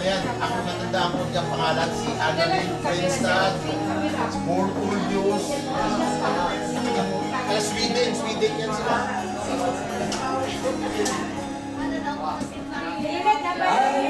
ano yan, ang matanda ko niyang pangalan, si Annalyn Frenstad, Morpul News, uh, Sweden, Sweden yan sila. Ay,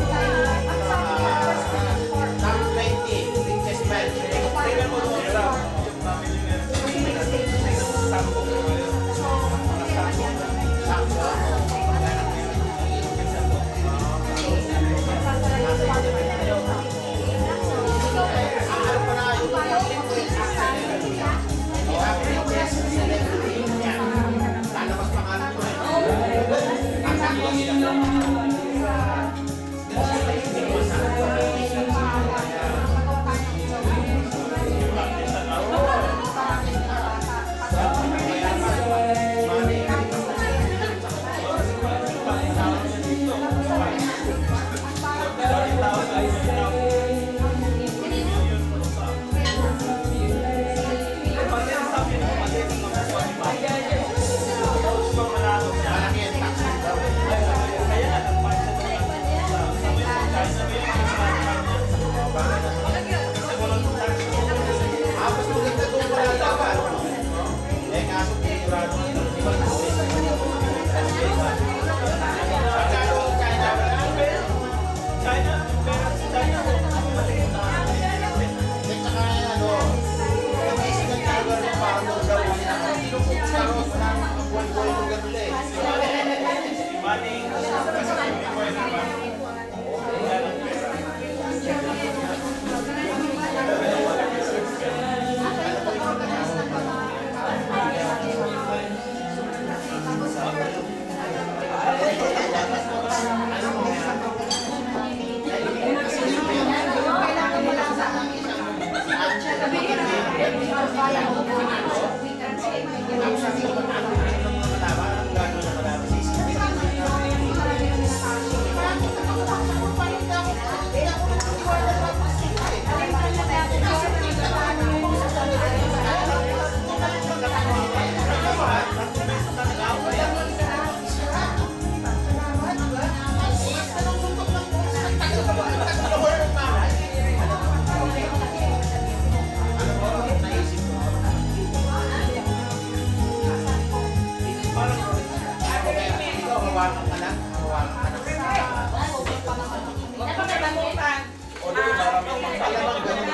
Hawakan ka lang. Hawakan ka lang. Huwag mo kalimutan. Although, marami ang magpapalang.